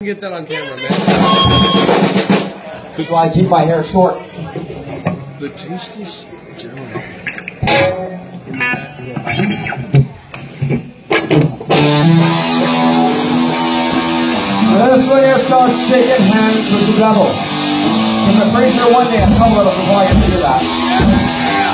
Get that on camera, man. That's why I keep my hair short. The tasteless gentleman. In the This way I start shaking hands with the devil. Because I'm pretty sure one day a couple of us will probably figure that.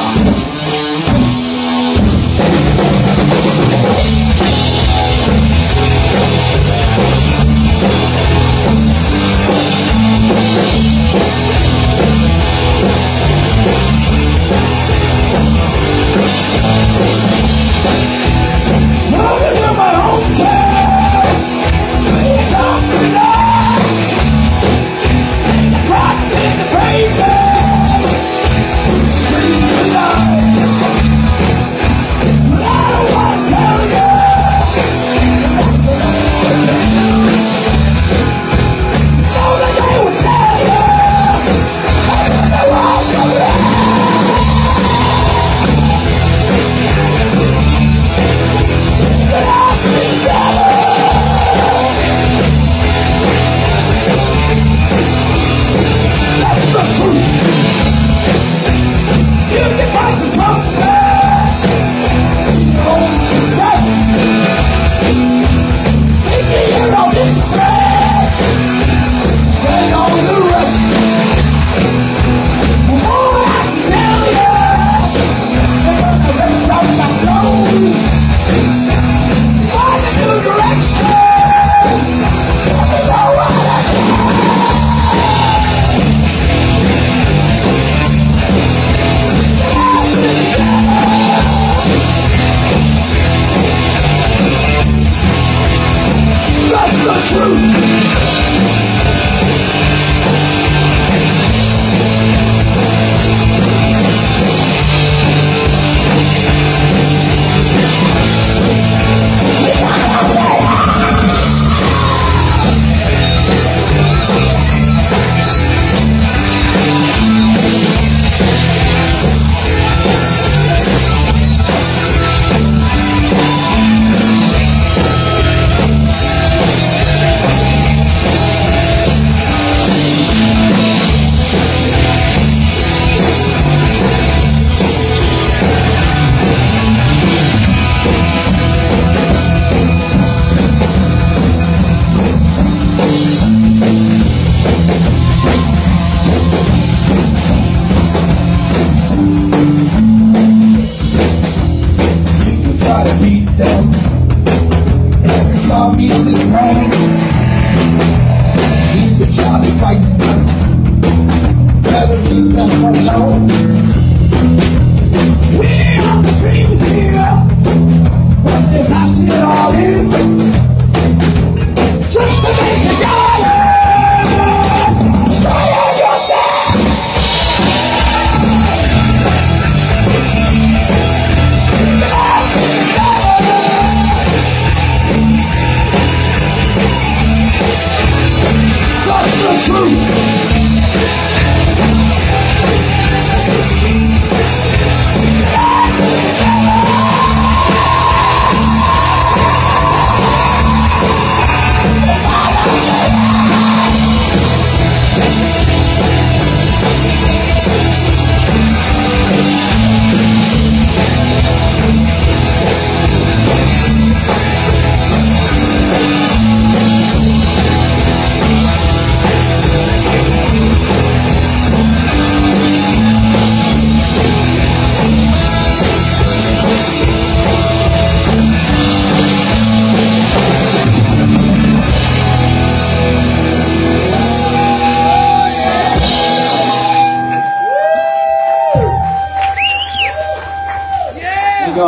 The truth. Every time music's wrong. You can try to fight never leave them alone. We are the dreams here,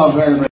Go very, very